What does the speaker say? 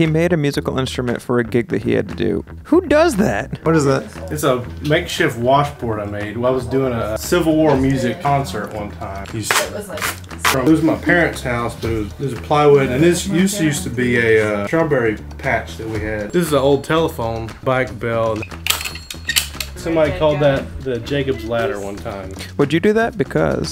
He made a musical instrument for a gig that he had to do. Who does that? What is that? It's a makeshift washboard I made. while I was doing a Civil War music concert one time. It was like from, it was my parents' house, but it was, it was a plywood, and this used to used to be a uh, strawberry patch that we had. This is an old telephone bike bell. Somebody called that the Jacob's ladder one time. Would you do that? Because